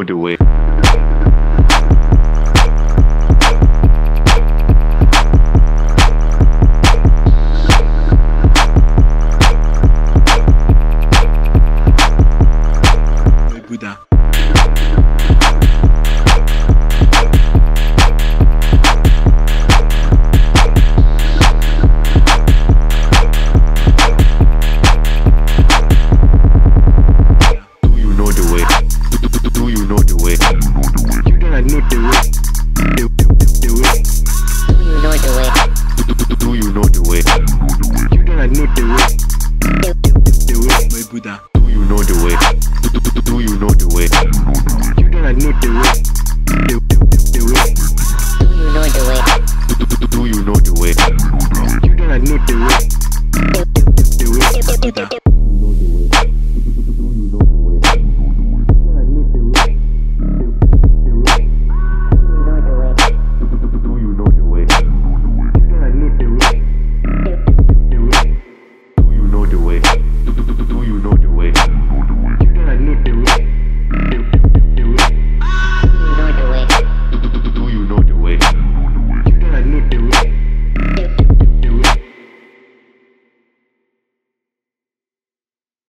know the way. Buddha.